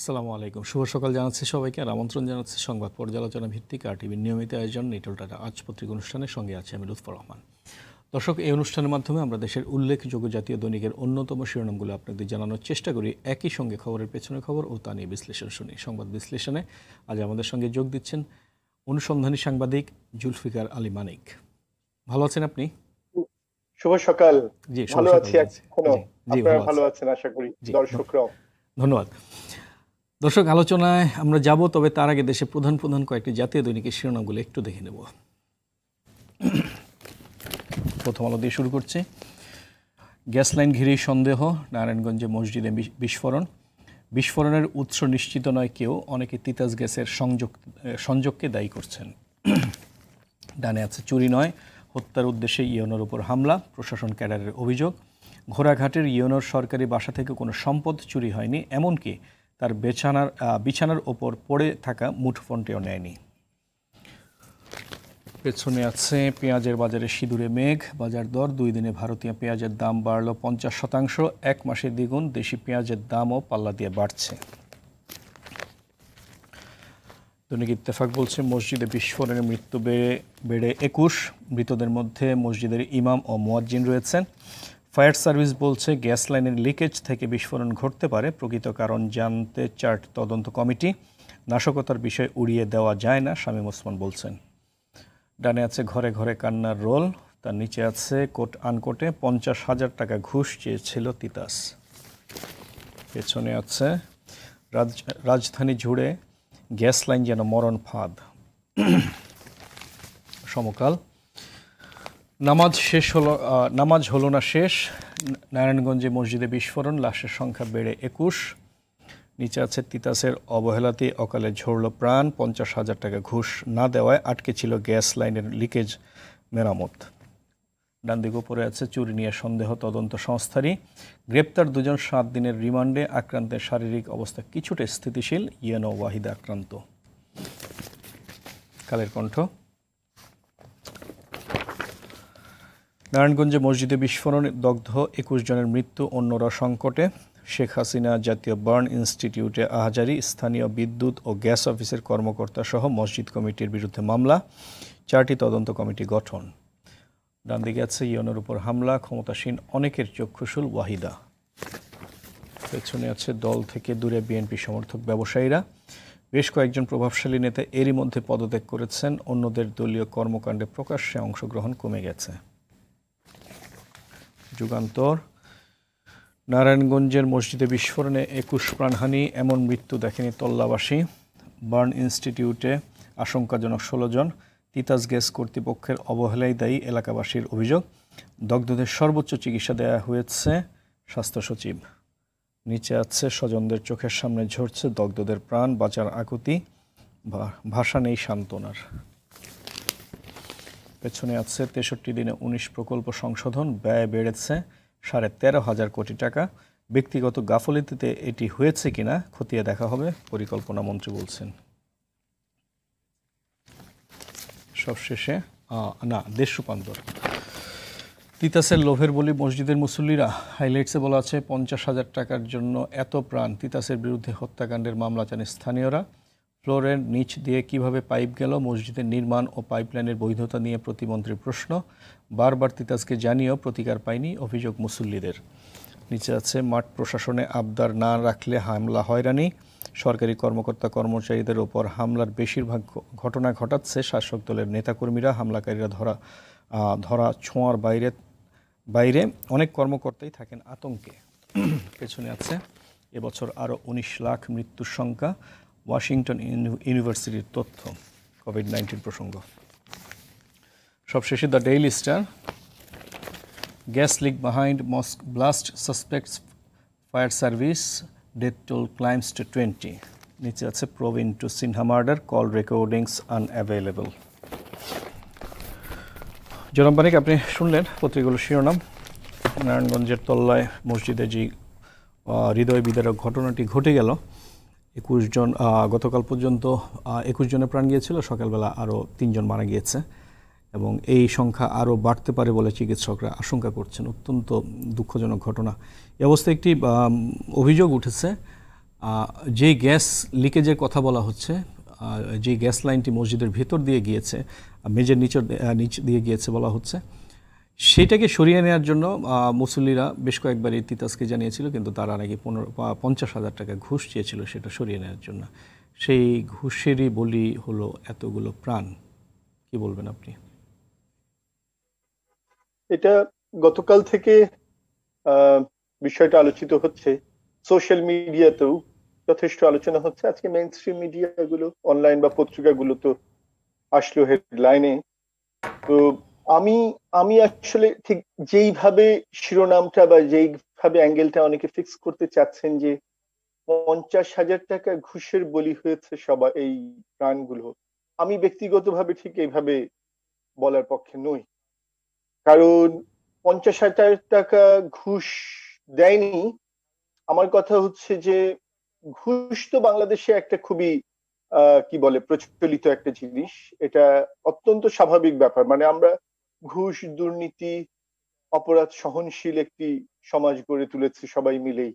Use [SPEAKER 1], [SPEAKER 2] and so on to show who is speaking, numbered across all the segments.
[SPEAKER 1] আসসালামু আলাইকুম। শুভ সকাল জানাচ্ছি সবাইকে আর আমন্ত্রণ জানাচ্ছি সংবাদ পর্যালোচনা ভিত্তিক আর টিভির নিয়মিত আয়োজন নিটল টাটা আজ পত্রিকা অনুষ্ঠানের সঙ্গে আছে আমি লুৎফর রহমান। দর্শক এই অনুষ্ঠানের মাধ্যমে আমরা দেশের উল্লেখযোগ্য জাতীয় দৈনিকের অন্যতম শিরোনামগুলো আপনাদের জানানোর চেষ্টা করি। একই সঙ্গে খবরের পেছনে খবর ও তা নিয়ে বিশ্লেষণ শুনি। সংবাদ বিশ্লেষণে আজ আমাদের সঙ্গে যোগ দিচ্ছেন অনুসন্ধানী সাংবাদিক জুলফিকার আলী মানিক। ভালো আছেন আপনি?
[SPEAKER 2] শুভ সকাল।
[SPEAKER 1] জি
[SPEAKER 2] ভালো আছি
[SPEAKER 1] ভালো
[SPEAKER 2] ভালো আছেন। আশা করি। দর্শকরাও।
[SPEAKER 1] ধন্যবাদ। দর্শক, আলোচনায় আমরা যাব, তবে তার আগে দেশে প্রধান প্রধান কয়েকটি জাতীয় দৈনিকের শিরোনামগুলো একটু দেখে নেব। প্রথম আলো দিয়ে শুরু করছি। গ্যাস লাইন ঘিরেই সন্দেহ, নারায়ণগঞ্জে মসজিদে বিস্ফোরণ। বিস্ফোরণের উৎস নিশ্চিত নয় কেউ, অনেকে তিতাস গ্যাসের সংযোগ সংযোগকে দায়ী করছেন। ডানে আছে, চুরি নয়। হত্যার উদ্দেশ্যে ইয়নোর উপর হামলা, প্রশাসন ক্যাডারের অভিযোগ। ঘোড়াঘাটের ইয়নোর সরকারি বাসা থেকে কোনো সম্পদ চুরি হয়নি, এমনকি তার বেছানার বিছানার ওপর পড়ে থাকা মুঠোফোনটিও নেয়নি। পেছনে আছে পেঁয়াজের বাজারে সিঁদুরে মেঘ, বাজার দর, দুই দিনে ভারতীয় পেঁয়াজের দাম বাড়ল পঞ্চাশ শতাংশ, এক মাসে দ্বিগুণ, দেশি পেঁয়াজের দামও পাল্লা দিয়ে বাড়ছে। দৈনিক ইত্তেফাক বলছে, মসজিদে বিস্ফোরণে মৃত্যু বেড়ে বেড়ে একুশ, মৃতদের মধ্যে মসজিদের ইমাম ও মোয়াজ্জিন রয়েছেন। ফায়ার সার্ভিস বলছে গ্যাস লাইনের লিকেজ থেকে বিস্ফোরণ ঘটতে পারে। প্রকৃত কারণ জানতে চার্ট তদন্ত কমিটি। নাশকতার বিষয় উড়িয়ে দেওয়া যায় না, শামীম ওসমান বলছেন। ডানে আছে ঘরে ঘরে কান্নার রোল, তার নিচে আছে কোট আনকোটে পঞ্চাশ হাজার টাকা ঘুষ চেয়েছিল তিতাস। পেছনে আছে রাজ, রাজধানী জুড়ে গ্যাস লাইন যেন মরণ ফাঁদ। সমকাল নামাজ শেষ হলো নামাজ হলো না শেষ। নারায়ণগঞ্জে মসজিদে বিস্ফোরণ, লাশের সংখ্যা বেড়ে একুশ। নিচে আছে তিতাসের অবহেলাতে অকালে ঝরল প্রাণ, পঞ্চাশ হাজার টাকা ঘুষ না দেওয়ায় আটকে ছিল গ্যাস লাইনের লিকেজ মেরামত। ডান দিকে উপরে আছে চুরি নিয়ে সন্দেহ তদন্ত সংস্থারই। গ্রেপ্তার দুজন সাত দিনের রিমান্ডে আক্রান্তের শারীরিক অবস্থা কিছুটা স্থিতিশীল ইয়েনো ওয়াহিদা আক্রান্ত। কালের কণ্ঠ। নারায়ণগঞ্জে মসজিদে বিস্ফোরণে দগ্ধ একুশ জনের মৃত্যু অন্যরা সংকটে। শেখ হাসিনা জাতীয় বার্ন ইনস্টিটিউটে আহাজারি, স্থানীয় বিদ্যুৎ ও গ্যাস অফিসের কর্মকর্তা সহ মসজিদ কমিটির বিরুদ্ধে মামলা। চারটি তদন্ত কমিটি গঠন। ডান দিকে আছে ইয়নের উপর হামলা, ক্ষমতাসীন অনেকের চক্ষুশুল ওয়াহিদা। পেছনে আছে দল থেকে দূরে বিএনপি সমর্থক ব্যবসায়ীরা। বেশ কয়েকজন প্রভাবশালী নেতা এরই মধ্যে পদত্যাগ করেছেন। অন্যদের দলীয় কর্মকাণ্ডে প্রকাশ্যে অংশগ্রহণ কমে গেছে। যুগান্তর। নারায়ণগঞ্জের মসজিদে বিস্ফোরণে একুশ প্রাণহানি, এমন মৃত্যু দেখেনি তল্লাবাসী। বার্ন ইনস্টিটিউটে আশঙ্কাজনক ষোলো জন। তিতাস গ্যাস কর্তৃপক্ষের অবহেলায় দায়ী এলাকাবাসীর অভিযোগ। দগ্ধদের সর্বোচ্চ চিকিৎসা দেয়া হয়েছে স্বাস্থ্য সচিব। নিচে আছে, স্বজনদের চোখের সামনে ঝরছে দগ্ধদের প্রাণ, বাঁচার আকুতি। ভাষা নেই সান্ত্বনার। পেছনে আছে তেষট্টি দিনে উনিশ প্রকল্প সংশোধন, ব্যয় বেড়েছে সাড়ে তেরো হাজার কোটি টাকা। ব্যক্তিগত গাফলিতিতে এটি হয়েছে কিনা খতিয়ে দেখা হবে, পরিকল্পনা মন্ত্রী বলছেন। সবশেষে না দেশ রূপান্তর তিতাসের লোভের বলি মসজিদের মুসল্লিরা, হাইলাইটসে বলা আছে, পঞ্চাশ হাজার টাকার জন্য এত প্রাণ তিতাসের বিরুদ্ধে হত্যাকাণ্ডের মামলা চান স্থানীয়রা। ফ্লোরের নিচ দিয়ে কীভাবে পাইপ গেল, মসজিদের নির্মাণ ও পাইপলাইনের বৈধতা নিয়ে প্রতিমন্ত্রীর প্রশ্ন। বারবার তিতাসকে জানিয়েও প্রতিকার পায়নি অভিযোগ মুসল্লিদের। নিচে আছে, মাঠ প্রশাসনে আবদার না রাখলে হামলা হয়রানি। সরকারি কর্মকর্তা কর্মচারীদের ওপর হামলার বেশিরভাগ ঘটনা ঘটাচ্ছে শাসক দলের নেতাকর্মীরা। হামলাকারীরা ধরা ধরা ছোঁয়ার বাইরে বাইরে অনেক কর্মকর্তাই থাকেন আতঙ্কে। পেছনে আছে এবছর আরও উনিশ লাখ মৃত্যুর সংখ্যা। ওয়াশিংটন ইউনিভার্সিটির তথ্য কোভিড নাইন্টিন প্রসঙ্গ সবশেষে the daily star, gas leak behind mosque blast suspects fire service death toll climbs to 20. নিচে আছে probe to Sinha murder call recordings unavailable. জনাব মানিক, আপনি শুনলেন পত্রিকাগুলোর শিরোনাম নারায়ণগঞ্জের তল্লায় মসজিদে যে হৃদয় বিদারক ঘটনাটি ঘটে গেল একুশ জন গতকাল পর্যন্ত একুশ জনের প্রাণ গিয়েছিল, সকালবেলা আরও তিনজন মারা গিয়েছে। এবং এই সংখ্যা আরও বাড়তে পারে বলে চিকিৎসকরা আশঙ্কা করছেন। অত্যন্ত দুঃখজনক ঘটনা। এ অবস্থায় একটি অভিযোগ উঠেছে যে গ্যাস লিকেজের কথা বলা হচ্ছে যে গ্যাস লাইনটি মসজিদের ভেতর দিয়ে গিয়েছে মেঝের নিচর নিচ দিয়ে গিয়েছে বলা হচ্ছে। সেটাকে সরিয়ে নেওয়ার জন্য মুসল্লিরা বেশ কয়েকবার এই তিতাসকে জানিয়েছিল, কিন্তু তারা নাকি পনেরো পঞ্চাশ হাজার টাকা ঘুষ চেয়েছিল সেটা সরিয়ে নেওয়ার জন্য। সেই ঘুষেরই বলি হলো এতগুলো প্রাণ। কি বলবেন আপনি?
[SPEAKER 2] এটা গতকাল থেকে বিষয়টা আলোচিত হচ্ছে। সোশ্যাল মিডিয়াতেও যথেষ্ট আলোচনা হচ্ছে। আজকে মেইন স্ট্রিম মিডিয়াগুলো অনলাইন বা পত্রিকাগুলো তো আসলো হেডলাইনে তো আমি আমি আসলে ঠিক যেইভাবে শিরোনামটা বা যেইভাবে অ্যাঙ্গেলটা অনেকে ফিক্স করতে চাচ্ছেন যে পঞ্চাশ হাজার টাকা ঘুষের বলি হয়েছে সবাই এই প্রাণগুলো, আমি ব্যক্তিগতভাবে ঠিক এইভাবে বলার পক্ষে নই। কারণ পঞ্চাশ হাজার টাকা ঘুষ দেয়নি। আমার কথা হচ্ছে যে ঘুষ তো বাংলাদেশে একটা খুবই কি বলে, প্রচলিত একটা জিনিস। এটা অত্যন্ত স্বাভাবিক ব্যাপার। মানে আমরা ঘুষ, দুর্নীতি, অপরাধ সহনশীল একটি সমাজ গড়ে তুলেছে সবাই মিলেই।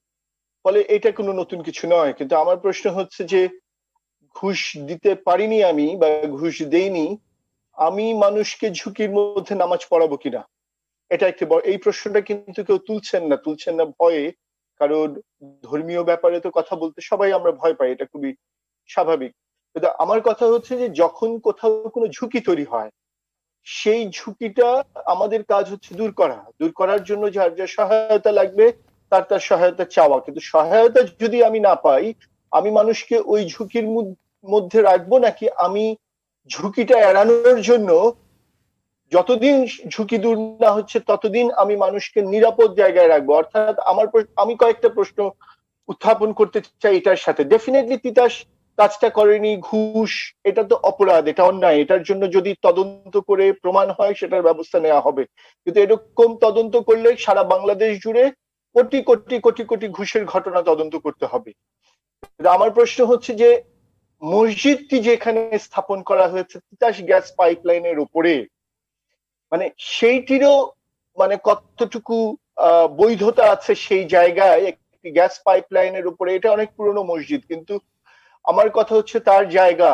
[SPEAKER 2] ফলে এটা কোনো নতুন কিছু নয়। কিন্তু আমার প্রশ্ন হচ্ছে যে, ঘুষ দিতে পারিনি আমি বা ঘুষ দেইনি, আমি মানুষকে ঝুঁকির মধ্যে নামাজ পড়াবো কিনা? এটা একটি এই প্রশ্নটা কিন্তু কেউ তুলছেন না। তুলছেন না ভয়ে। কারণ ধর্মীয় ব্যাপারে তো কথা বলতে সবাই আমরা ভয় পাই। এটা খুবই স্বাভাবিক। কিন্তু আমার কথা হচ্ছে যে, যখন কোথাও কোনো ঝুঁকি তৈরি হয় সেই ঝুঁকিটা আমাদের কাজ হচ্ছে দূর করা। দূর করার জন্য যার যা সহায়তা লাগবে, তার তার সহায়তা চাওয়া। কিন্তু সহায়তা যদি আমি না পাই, আমি মানুষকে ওই ঝুঁকির মধ্যে রাখব নাকি আমি ঝুঁকিটা এড়ানোর জন্য যতদিন ঝুঁকি দূর না হচ্ছে, ততদিন আমি মানুষকে নিরাপদ জায়গায় রাখব? অর্থাৎ আমার আমি কয়েকটা প্রশ্ন উত্থাপন করতে চাই এটার সাথে। ডেফিনেটলি তিতাস কাজটা করেনি, ঘুষ, এটা তো অপরাধ, এটা অন্যায়, এটার জন্য যদি তদন্ত করে প্রমাণ হয়, সেটার ব্যবস্থা নেওয়া হবে। কিন্তু এরকম তদন্ত করলে সারা বাংলাদেশ জুড়ে কোটি কোটি কোটি কোটি ঘুষের ঘটনা তদন্ত করতে হবে। আমার প্রশ্ন হচ্ছে যে, মসজিদটি যেখানে স্থাপন করা হয়েছে, তিতাস গ্যাস পাইপলাইনের উপরে মানে সেইটিরও মানে কতটুকু বৈধতা আছে সেই জায়গায়, একটি গ্যাস পাইপলাইনের উপরে, এটা অনেক পুরনো মসজিদ, কিন্তু আমার কথা হচ্ছে তার জায়গা।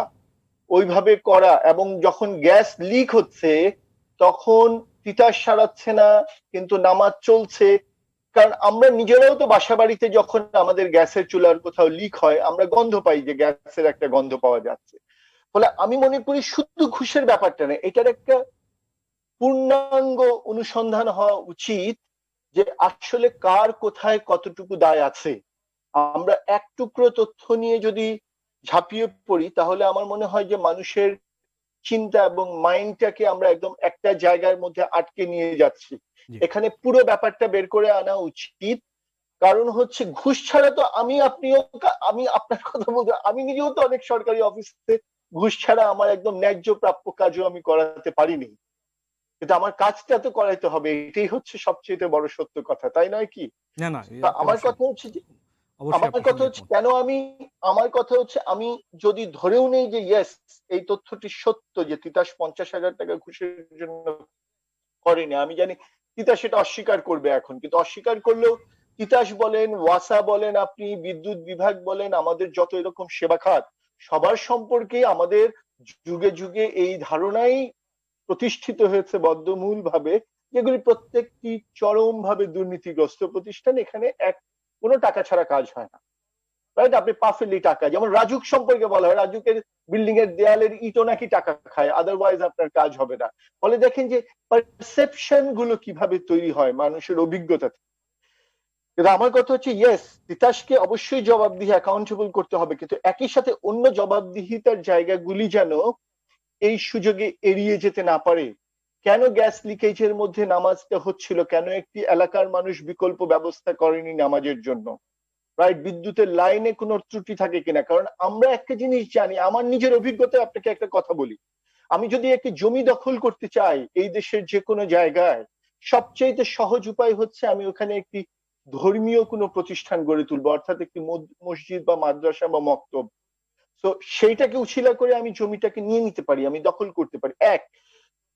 [SPEAKER 2] ওইভাবে করা এবং যখন গ্যাস লিক হচ্ছে, তখন তিতাস সারাচ্ছে না, কিন্তু নামাজ চলছে। কারণ আমরা নিজেরাও তো বাসা বাড়িতে যখন আমাদের গ্যাসের চুলার কোথাও লিক হয়, আমরা গন্ধ পাই যে গ্যাসের একটা গন্ধ পাওয়া যাচ্ছে। ফলে আমি মনে করি শুধু ঘুষের ব্যাপারটা না, এটার একটা পূর্ণাঙ্গ অনুসন্ধান হওয়া উচিত যে আসলে কার কোথায় কতটুকু দায় আছে। আমরা এক টুকরো তথ্য নিয়ে যদি ঝাঁপিয়ে পড়ি তাহলে আমার মনে হয় যে মানুষের চিন্তা এবং মাইন্ডটাকে আমরা একদম একটা জায়গার মধ্যে আটকে নিয়ে যাচ্ছি। এখানে পুরো ব্যাপারটা বের করে আনা উচিত। কারণ হচ্ছে ঘুষ ছাড়া তো আমি আপনিও আমি আপনার কথা বলতে আমি নিজেও তো অনেক সরকারি অফিসে ঘুষ ছাড়া আমার একদম ন্যায্য প্রাপ্য কাজও আমি করাতে পারিনি। কিন্তু আমার কাজটা তো করাইতে হবে এটাই হচ্ছে সবচেয়ে বড় সত্য কথা তাই নয় কি?
[SPEAKER 1] না না
[SPEAKER 2] আমার কথা হচ্ছে যে আমার কথা হচ্ছে কেন আমি আমার কথা হচ্ছে আমি যদি ধরেও নেই যে ইয়েস এই তথ্যটি সত্য যে তিতাস পঞ্চাশ হাজার টাকা ঘুষের জন্য করেনি আমি জানি তিতাস সেটা অস্বীকার করবে এখন কিন্তু অস্বীকার করলেও তিতাস বলেন ওয়াসা বলেন আপনি বিদ্যুৎ বিভাগ বলেন আমাদের যত এরকম সেবা খাত সবার সম্পর্কে আমাদের যুগে যুগে এই ধারণাই প্রতিষ্ঠিত হয়েছে বদ্ধমূল ভাবে যেগুলি প্রত্যেকটি চরম ভাবে দুর্নীতিগ্রস্ত প্রতিষ্ঠান এখানে এক কোনো টাকা ছাড়া কাজ হয় না। রাইট আপনি পা ফেললি টাকা, যেমন রাজুক সম্পর্কে বলা হয়, রাজুকের বিল্ডিং এর দেয়ালের ইটও নাকি টাকা খায় আদারওয়াইজ আপনার কাজ হবে না। ফলে দেখেন যে পারসেপশনগুলো কীভাবে তৈরি হয় মানুষের অভিজ্ঞতা কিন্তু আমার কথা হচ্ছে ইয়েস তিতাসকে অবশ্যই জবাবদিহি অ্যাকাউন্টেবল করতে হবে, কিন্তু একই সাথে অন্য জবাবদিহিতার জায়গাগুলি যেন এই সুযোগে এড়িয়ে যেতে না পারে কেন গ্যাস লিকেজের মধ্যে নামাজটা হচ্ছিল? কেন একটি এলাকার মানুষ বিকল্প ব্যবস্থা করেনি নামাজের জন্য? রাইট বিদ্যুতের লাইনে কোনো ত্রুটি থাকে কিনা? কারণ আমরা একটা জিনিস জানি, আমার নিজের অভিজ্ঞতায় আপনাকে একটা কথা বলি। আমি যদি একটি জমি দখল করতে চাই এই দেশের যে কোনো জায়গায় সবচেয়ে সহজ উপায় হচ্ছে আমি ওখানে একটি ধর্মীয় কোনো প্রতিষ্ঠান গড়ে তুলবো, অর্থাৎ একটি মসজিদ বা মাদ্রাসা বা মক্তব। তো সেইটাকে উছিলা করে আমি জমিটাকে নিয়ে নিতে পারি, আমি দখল করতে পারি। এক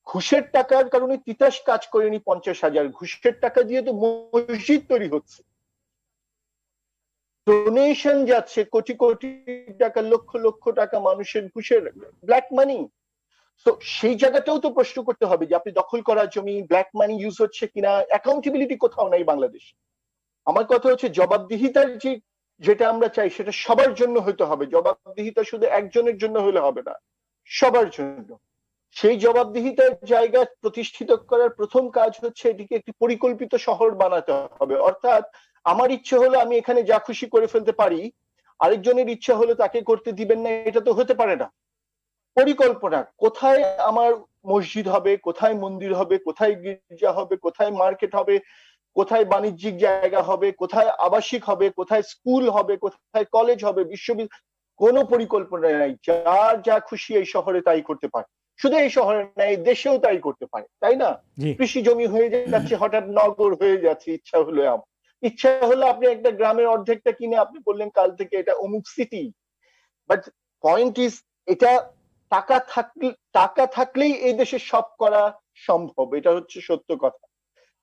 [SPEAKER 2] ঘুষের টাকার কারণে তিতাস কাজ করেনি পঞ্চাশ হাজার। ঘুষের টাকা দিয়ে তো মসজিদ তৈরি হচ্ছে। ডোনেশন যাচ্ছে, কোটি কোটি টাকা, লক্ষ লক্ষ টাকা মানুষের ঘুষের ব্ল্যাক মানি তো সেই জায়গাটাও তো প্রশ্ন করতে হবে যে আপনি দখল করা জমি ব্ল্যাক মানি ইউজ হচ্ছে কিনা? অ্যাকাউন্টেবিলিটি কোথাও নাই বাংলাদেশ। আমার কথা হচ্ছে জবাবদিহিতার যে, যেটা আমরা চাই, সেটা সবার জন্য হতে হবে। জবাবদিহিতা শুধু একজনের জন্য হলে হবে না, সবার জন্য। সেই জবাবদিহিতার জায়গা প্রতিষ্ঠিত করার প্রথম কাজ হচ্ছে এটিকে একটি পরিকল্পিত শহর বানাতে হবে। অর্থাৎ আমার ইচ্ছে হলো আমি এখানে যা খুশি করে ফেলতে পারি, আরেকজনের ইচ্ছা হলো তাকে করতে দিবেন না, এটা তো হতে পারে না। পরিকল্পনা, কোথায় আমার মসজিদ হবে, কোথায় মন্দির হবে, কোথায় গির্জা হবে, কোথায় মার্কেট হবে, কোথায় বাণিজ্যিক জায়গা হবে, কোথায় আবাসিক হবে, কোথায় স্কুল হবে, কোথায় কলেজ হবে, বিশ্ববিদ্যালয়, কোনো পরিকল্পনা নাই। যার যা খুশি এই শহরে তাই করতে পারে। শুধু এই শহরে নাই দেশেও তাই করতে পারে তাই না? কৃষি জমি হয়ে যাচ্ছে হঠাৎ নগর হয়ে যাচ্ছে ইচ্ছা হলো ইচ্ছা হলো আপনি একটা গ্রামের অর্ধেকটা কিনে আপনি বললেন কাল থেকে এটা অমুক সিটি বাট পয়েন্ট ইজ এটা টাকা থাকলে টাকা থাকলেই এই দেশে সব করা সম্ভব এটা হচ্ছে সত্য কথা।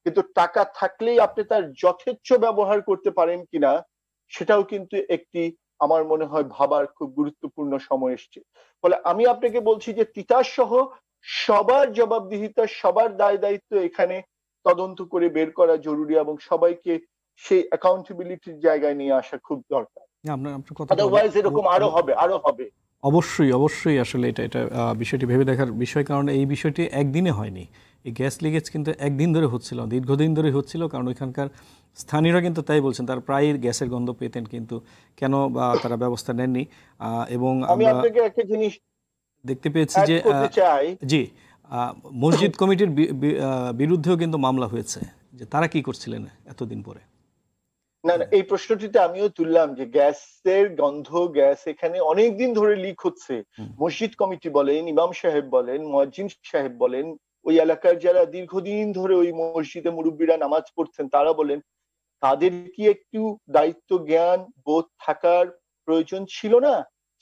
[SPEAKER 2] কিন্তু টাকা থাকলেই আপনি তার যথেচ্ছ ব্যবহার করতে পারেন কিনা সেটাও কিন্তু একটি আমার মনে হয় ভাবার খুব গুরুত্বপূর্ণ সময় এসছে। ফলে আমি আপনাকে বলছি যে তিতাস সহ সবার জবাবদিহিতা সবার দায় দায়িত্ব এখানে তদন্ত করে বের করা জরুরি এবং সবাইকে সেই অ্যাকাউন্টেবিলিটির জায়গায় নিয়ে আসা খুব দরকার। আদারওয়াইজ এরকম আরও হবে আরও হবে।
[SPEAKER 1] অবশ্যই অবশ্যই আসলে এটা এটা বিষয়টি ভেবে দেখার বিষয় কারণ এই বিষয়টি একদিনে হয়নি। এই গ্যাস লিকেজ কিন্তু একদিন ধরে হচ্ছিল দীর্ঘদিন ধরে হচ্ছিল কারণ ওইখানকার স্থানীয়রা কিন্তু তাই বলছেন তার প্রায় গ্যাসের গন্ধ পেতেন কিন্তু কেন বা তারা ব্যবস্থা নেননি। এবং
[SPEAKER 2] আমি আপনাকে একটা জিনিস
[SPEAKER 1] দেখতে পেয়েছি যে জি মসজিদ কমিটির বিরুদ্ধেও কিন্তু মামলা হয়েছে যে তারা কি করছিলেন এতদিন পরে?
[SPEAKER 2] না না এই প্রশ্নটিতে আমিও তুললাম যে গ্যাসের গন্ধ গ্যাস এখানে অনেকদিন ধরে লিক হচ্ছে। মসজিদ কমিটি বলেন ইমাম সাহেব বলেন মজিন সাহেব বলেন ওই এলাকার যারা দীর্ঘদিন ধরে ওই মসজিদে মুরব্বীরা নামাজ পড়ছেন, তারা বলেন, তাদের কি একটু দায়িত্ব, জ্ঞান, বোধ থাকার প্রয়োজন ছিল না?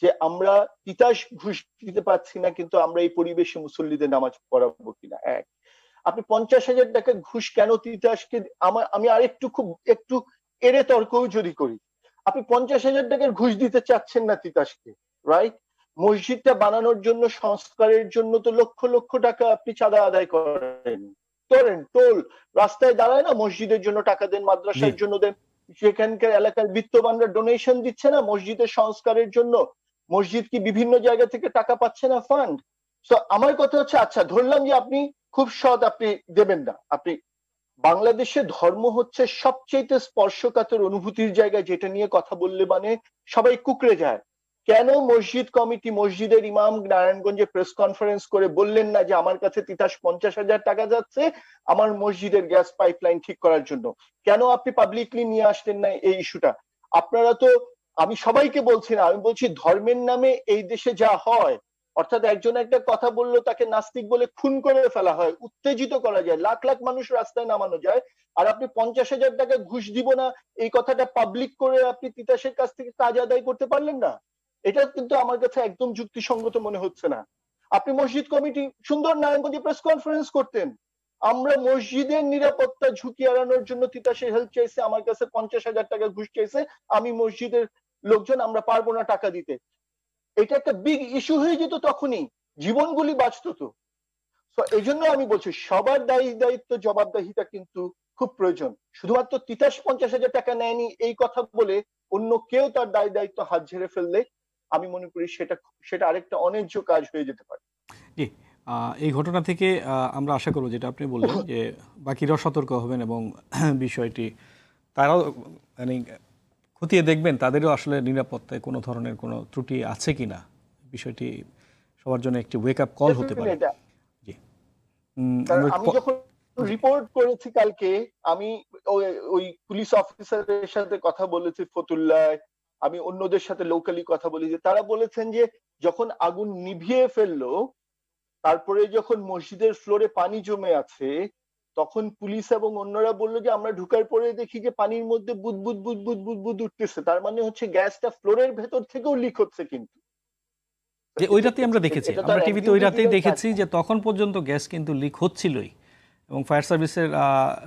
[SPEAKER 2] যে আমরা তিতাস ঘুষ দিতে পারছি না, কিন্তু আমরা এই পরিবেশে মুসল্লিদের নামাজ পড়াবো কিনা? এক। আপনি পঞ্চাশ হাজার টাকা ঘুষ কেন তিতাসকে আমার আমি আরেকটু খুব, একটু এড়ে তর্কও যদি করি, আপনি পঞ্চাশ হাজার টাকার ঘুষ দিতে চাচ্ছেন না তিতাসকে রাইট মসজিদটা বানানোর জন্য সংস্কারের জন্য তো লক্ষ লক্ষ টাকা আপনি চাঁদা আদায় করেন। করেন টোল রাস্তায় দাঁড়ায় না মসজিদের জন্য টাকা দেন মাদ্রাসার জন্য দেন। সেখানকার এলাকার বিত্তবানরা ডোনেশন দিচ্ছে না মসজিদের সংস্কারের জন্য। মসজিদ কি বিভিন্ন জায়গা থেকে টাকা পাচ্ছে না ফান্ড তো আমার কথা হচ্ছে আচ্ছা ধরলাম যে আপনি খুব সৎ আপনি দেবেন না। আপনি বাংলাদেশে ধর্ম হচ্ছে সবচেয়ে স্পর্শকাতর অনুভূতির জায়গা যেটা নিয়ে কথা বললে মানে সবাই কুকড়ে যায়। কেন মসজিদ কমিটি, মসজিদের ইমাম নারায়ণগঞ্জে প্রেস কনফারেন্স করে বললেন না যে আমার কাছে তিতাস পঞ্চাশ হাজার টাকা যাচ্ছে আমার মসজিদের গ্যাস পাইপলাইন ঠিক করার জন্য? কেন আপনি পাবলিকলি নিয়ে আসলেন না এই ইস্যুটা আপনারা তো, আমি সবাইকে বলছি না, আমি বলছি ধর্মের নামে এই দেশে যা হয়, অর্থাৎ একজন একটা কথা বলল তাকে নাস্তিক বলে খুন করে ফেলা হয়, উত্তেজিত করা যায়, লাখ লাখ মানুষ রাস্তায় নামানো যায়, আর আপনি পঞ্চাশ হাজার টাকা ঘুষ দিব না, এই কথাটা পাবলিক করে আপনি তিতাসের কাছ থেকে কাজ আদায় করতে পারলেন না? এটা কিন্তু আমার কাছে একদম যুক্তিসঙ্গত মনে হচ্ছে না। আপনি মসজিদ কমিটি, সুন্দর নারায়ণগঞ্জে প্রেস কনফারেন্স করতেন। আমরা মসজিদের নিরাপত্তা ঝুঁকি এড়ানোর জন্য তিতাসে হেল্প চাইছে, আমার কাছে পঞ্চাশ হাজার টাকা ঘুষ চাইছে, আমি মসজিদের লোকজন, আমরা পারব না টাকা দিতে। এটা একটা বিগ ইস্যু হয়ে যেত তখনই, জীবনগুলি বাঁচত তো। এই জন্য আমি বলছি, সবার দায়ী দায়িত্ব, জবাবদাহিতা কিন্তু খুব প্রয়োজন। শুধুমাত্র তিতাস পঞ্চাশ হাজার টাকা নেয়নি এই কথা বলে অন্য কেউ তার দায়ী দায়িত্ব হাত ঝেড়ে ফেললে আমি মনে করি সেটা সেটা আরেকটা অন্যায্য কাজ হয়ে যেতে পারে।
[SPEAKER 1] জি এই ঘটনা থেকে আমরা আশা করব যেটা আপনি বললেন যে বাকিরাও সতর্ক হবেন এবং বিষয়টি তারাও মানে খতিয়ে দেখবেন তাদেরও আসলে নিরাপত্তায় কোনো ধরনের কোনো ত্রুটি আছে কিনা। বিষয়টি সবার জন্য একটি ওয়েক আপ কল হতে পারে। জি।
[SPEAKER 2] আমি যখন রিপোর্ট করেছি কালকে আমি ওই পুলিশ অফিসারের সাথে কথা বলেছি ফতুল্লাহ আমি অন্যদের সাথে লোকালি কথা বলি যে তারা বলেছেন যে যখন আগুন নিভিয়ে ফেলল তারপরে যখন মসজিদের ফ্লোরে পানি জমে আছে তখন পুলিশ এবং অন্যরা বলল যে আমরা ঢুকার পরে দেখি যে পানির মধ্যে বুদবুদ বুদবুদ বুদবুদ উঠতেছে। তার মানে হচ্ছে গ্যাসটা ফ্লোরের ভেতর থেকেও লিক হচ্ছে কিন্তু।
[SPEAKER 1] যে ওই রাতে আমরা দেখেছি। আমরা টিভিতে ওই রাতেই দেখেছি যে তখন পর্যন্ত গ্যাস কিন্তু লিক হচ্ছিলই। এবং ফায়ার সার্ভিসের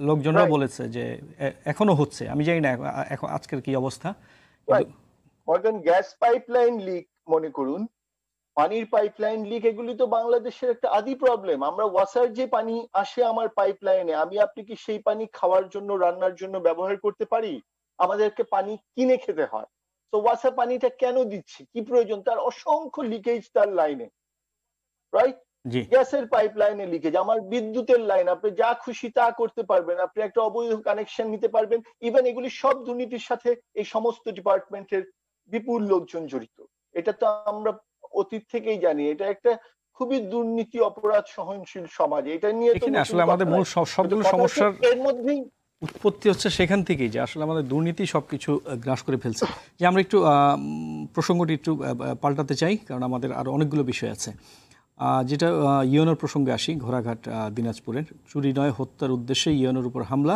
[SPEAKER 1] লোকজনরা বলেছে যে এখনও হচ্ছে। আমি জানি না এখন আজকের কি অবস্থা.
[SPEAKER 2] মর্গান গ্যাস পাইপলাইন লিক মনে করুন। পানির পাইপলাইন লিক এগুলি তো বাংলাদেশের একটা আদি প্রবলেম আমরা ওয়াসার যে পানি আসে আমার পাইপলাইনে আমি আপনি কি সেই পানি খাওয়ার জন্য রান্নার জন্য ব্যবহার করতে পারি? আমাদেরকে পানি কিনে খেতে হয়। তো ওয়াসা পানিটা কেন দিচ্ছি? কি প্রয়োজন? তার অসংখ্য লিকেজ তার লাইনে রাইট গ্যাসের পাইপলাইনে লিকেজ আমার বিদ্যুতের লাইন আপনি যা খুশি তা করতে পারবেন আপনি একটা অবৈধ কানেকশন নিতে পারবেন। ইভেন এগুলি সব দুর্নীতির সাথে এই সমস্ত ডিপার্টমেন্টের বিপুল লোকজন জড়িত। এটা তো আমরা অতীত থেকেই জানি। এটা একটা খুবই দুর্নীতি অপরাধ সহনশীল সমাজ। এটা নিয়ে
[SPEAKER 1] আসলে আমাদের মূল সবগুলো সমস্যার
[SPEAKER 2] এর মধ্যেই
[SPEAKER 1] উৎপত্তি হচ্ছে সেখান থেকেই যে আসলে আমাদের দুর্নীতি সবকিছু আহ, গ্রাস করে ফেলছে। যে আমরা একটু প্রসঙ্গটি একটু পাল্টাতে চাই কারণ আমাদের আরও অনেকগুলো বিষয় আছে। আহ, যেটা ইয়নোর প্রসঙ্গে আসি ঘোড়াঘাট দিনাজপুরের। চুরি নয় হত্যার উদ্দেশ্যে ইয়নোর উপর হামলা।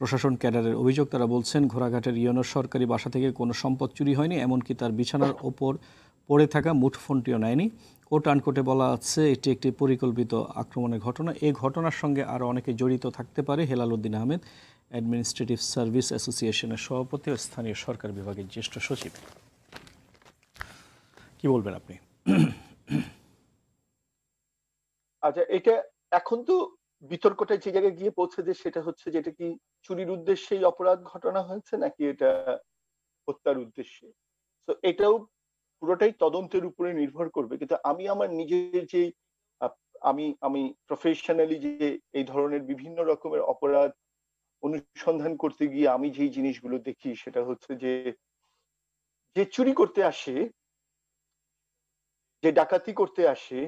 [SPEAKER 1] প্রশাসন ক্যাডারের অভিযোগ, তারা বলছেন, ঘোড়াঘাটের ইয়নোর সরকারি বাসা থেকে কোনো সম্পদ চুরি হয়নি, এমনকি তার বিছানার ওপর পড়ে থাকা মুঠফোনটিও নেয়নি। কোর্ট আনকোর্টে বলা আছে, এটি একটি পরিকল্পিত আক্রমণের ঘটনা। এই ঘটনার সঙ্গে আরও অনেকে জড়িত থাকতে পারে। হেলাল উদ্দিন আহমেদ, অ্যাডমিনিস্ট্রেটিভ সার্ভিস অ্যাসোসিয়েশনের সভাপতি ও স্থানীয় সরকার বিভাগের জ্যেষ্ঠ সচিব। কি বলবেন আপনি?
[SPEAKER 2] আচ্ছা এটা এখন তো বিতর্কটা যে জায়গায় গিয়ে পৌঁছেছে সেটা হচ্ছে যে এটা কি চুরির উদ্দেশ্যেই অপরাধ ঘটনা হয়েছে নাকি এটা হত্যার উদ্দেশ্যে? তো এটাও পুরোটাই তদন্তের উপরে নির্ভর করবে। কিন্তু আমি আমার নিজের যে আমি আমি প্রফেশনালি যে এই ধরনের বিভিন্ন রকমের অপরাধ অনুসন্ধান করতে গিয়ে আমি যেই জিনিসগুলো দেখি সেটা হচ্ছে যে যে চুরি করতে আসে, যে ডাকাতি করতে আসে,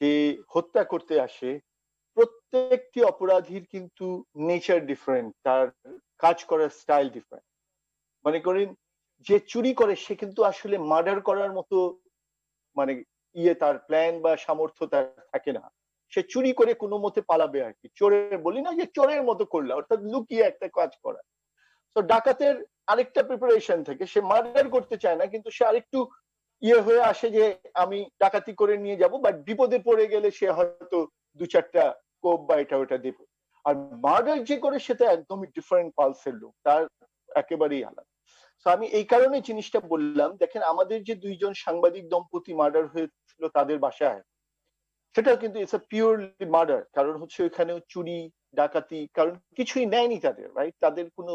[SPEAKER 2] যে হত্যা করতে আসে প্রত্যেকটি অপরাধীর কিন্তু নেচার ডিফারেন্ট তার কাজ করার স্টাইল ডিফারেন্ট মনে করেন, যে চুরি করে, সে কিন্তু আসলে মার্ডার করার মতো মানে ইয়ে তার প্ল্যান বা সামর্থ্য তার থাকে না। সে চুরি করে কোনো মতে পালাবে আর কি। চোরের, বলি না যে চোরের মতো করলে, অর্থাৎ লুকিয়ে একটা কাজ করা। তো ডাকাতের আরেকটা প্রিপারেশন থেকে, সে মার্ডার করতে চায় না, কিন্তু সে আরেকটু ইয়ে হয়ে আসে যে, আমি ডাকাতি করে নিয়ে যাব বাট বিপদে পড়ে গেলে সে হয়তো দু চারটা কোপ বা এটা, ওটা দেবে আর মার্ডার যে করে, সেটা একদমই ডিফারেন্ট পালসের লোক তার একেবারেই আলাদা। তো আমি এই কারণে জিনিসটা বললাম, দেখেন, আমাদের যে দুইজন সাংবাদিক দম্পতি মার্ডার হয়েছিল তাদের বাসায় সেটা কিন্তু ইটস পিওরলি মার্ডার কারণ হচ্ছে ওইখানে চুরি, ডাকাতি, কারণ কিছুই নেয়নি তাদের রাইট তাদের কোনো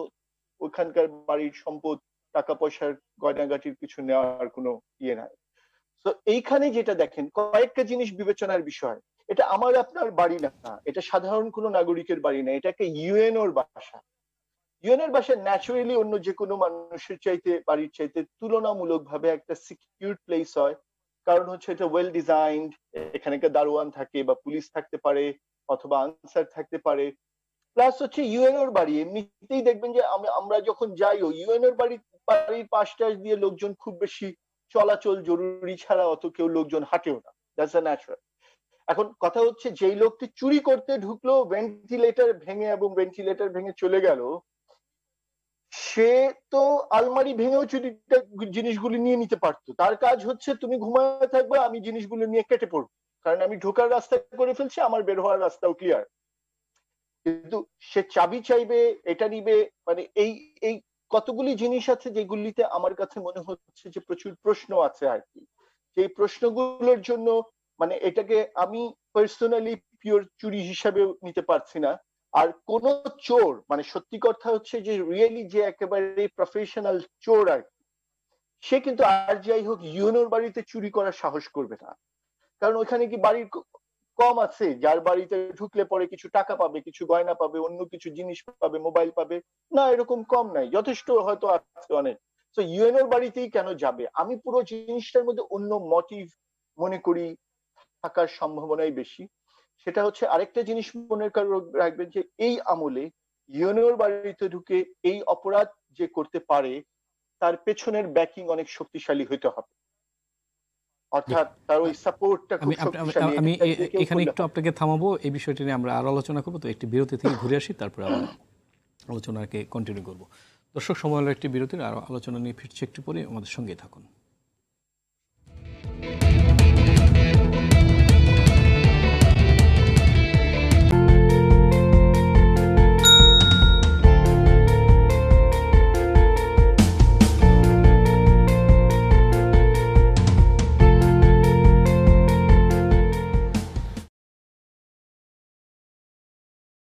[SPEAKER 2] ওইখানকার বাড়ির সম্পদ টাকা পয়সার গয়নাগাটির কিছু নেওয়ার কোনো ইয়ে নাই। তো এইখানে যেটা দেখেন, কয়েকটা জিনিস বিবেচনার বিষয়। এটা আমার আপনার বাড়ি না, এটা সাধারণ কোনো নাগরিকের বাড়ি না, এটা একটা ইউএনওর বাসা। ইউএনওর বাসা ন্যাচুরালি অন্য যে কোনো মানুষের চাইতে, বাড়ির চাইতে তুলনামূলক ভাবে একটা সিকিউর প্লেস হয়। কারণ হচ্ছে এটা ওয়েল ডিজাইনড এখানে একটা দারোয়ান থাকে বা পুলিশ থাকতে পারে অথবা আনসার থাকতে পারে। প্লাস হচ্ছে ইউএনওর বাড়ি, এমনিতেই দেখবেন যে আমরা যখন যাইও ইউএনওর বাড়ি, বাড়ির পাশ পাশটাশ দিয়ে লোকজন খুব বেশি চলাচল জরুরি ছাড়া অত কেউ লোকজন হাঁটেও না। দ্যাটস আ ন্যাচারাল এখন কথা হচ্ছে, যেই লোকটি চুরি করতে ঢুকলো ভেন্টিলেটর ভেঙে এবং ভেন্টিলেটর ভেঙে চলে গেল, সে তো আলমারি ভেঙেও চুরিটা জিনিসগুলি নিয়ে নিতে পারতো। তার কাজ হচ্ছে, তুমি ঘুমায় থাকবে, আমি জিনিসগুলো নিয়ে কেটে পড়ব। কারণ আমি ঢোকার রাস্তা করে ফেলছি, আমার বের হওয়ার রাস্তাও ক্লিয়ার কিন্তু সে চাবি চাইবে, এটা নিবে মানে এই এই কতগুলি জিনিস আছে যেগুলিতে আমার কাছে মনে হচ্ছে যে প্রচুর প্রশ্ন আছে আর কি। সেই প্রশ্নগুলোর জন্য মানে এটাকে আমি পার্সোনালি পিওর চুরি হিসাবে নিতে পারছি না। আর কোন চোর মানে সত্যি কথা হচ্ছে যে রিয়েলি যে একেবারে প্রফেশনাল চোর আর সে কিন্তু আর যাই হোক ইউনোর বাড়িতে চুরি করার সাহস করবে না। কারণ ওখানে কি বাড়ির কম আছে, যার বাড়িতে ঢুকলে পরে কিছু টাকা পাবে, কিছু গয়না পাবে, অন্য কিছু জিনিস পাবে মোবাইল পাবে। না, এরকম কম নাই, যথেষ্ট হয়তো আছে অনেক। তো ইউএনওর বাড়িতেই কেন যাবে? আমি পুরো জিনিসটার মধ্যে অন্য মোটিভ মনে করি থাকার সম্ভাবনাই বেশি। সেটা হচ্ছে আরেকটা জিনিস মনে রাখবেন যে এই আমলে ইউএনওর বাড়িতে ঢুকে এই অপরাধ যে করতে পারে তার পেছনের ব্যাকিং অনেক শক্তিশালী হতে হবে। অর্থাৎ তার ওই সাপোর্টটা খুব
[SPEAKER 1] আমি
[SPEAKER 2] শক্তিশালী।
[SPEAKER 1] এখানে একটু আপনাকে থামাবো এই বিষয়টি নিয়ে আমরা আরও আলোচনা করব। তো একটি বিরতি থেকে ঘুরে আসি তারপরে আমরা আলোচনাকে কন্টিনিউ করব। দর্শক সময় হলো একটি বিরতির আরও আলোচনা নিয়ে ফিরছি একটু পরে। আমাদের সঙ্গে থাকুন।